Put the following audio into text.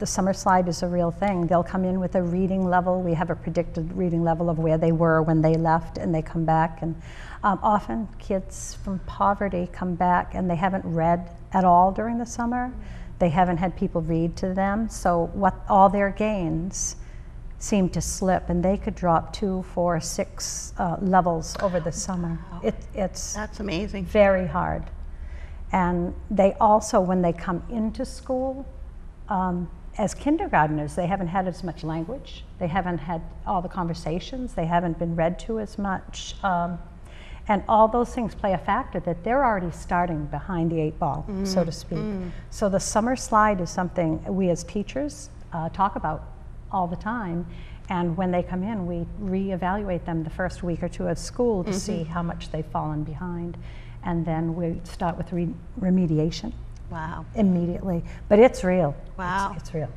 The summer slide is a real thing. They'll come in with a reading level. We have a predicted reading level of where they were when they left, and they come back. And um, often kids from poverty come back and they haven't read at all during the summer. They haven't had people read to them. So what all their gains seem to slip, and they could drop two, four, six uh, levels over the summer. It, it's That's amazing. very hard. And they also, when they come into school, um, as kindergarteners, they haven't had as much language. They haven't had all the conversations. They haven't been read to as much. Um, and all those things play a factor that they're already starting behind the eight ball, so to speak. So the summer slide is something we as teachers uh, talk about all the time. And when they come in, we reevaluate them the first week or two of school to see how much they've fallen behind. And then we start with re- remediation Wow. immediately. But it's real. It's- Wow. It's, real.